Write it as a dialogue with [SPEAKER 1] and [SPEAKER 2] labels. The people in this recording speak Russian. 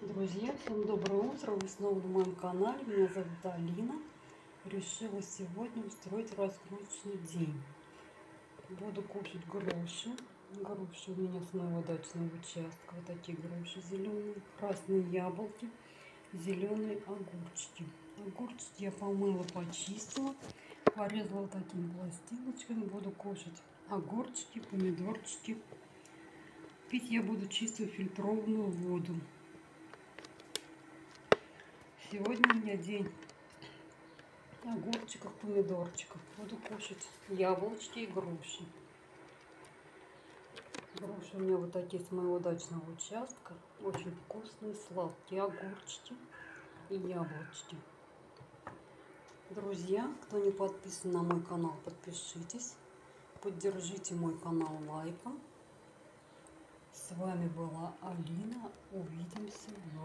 [SPEAKER 1] Друзья, всем доброе утро! Вы снова на моем канале. Меня зовут Алина. Решила сегодня устроить разгрузочный день. Буду кушать груши. Груши у меня с моего дачного участка. Вот такие груши зеленые, красные яблоки, зеленые огурчики. Огурчики я помыла, почистила, порезала такими пластиночками. Буду кушать огурчики, помидорчики. Пить я буду чистую фильтрованную воду. Сегодня у меня день огурчиков, помидорчиков. Буду кушать яблочки и груши. Груши у меня вот такие с моего дачного участка. Очень вкусные, сладкие огурчики и яблочки. Друзья, кто не подписан на мой канал, подпишитесь. Поддержите мой канал лайком. С вами была Алина. Увидимся в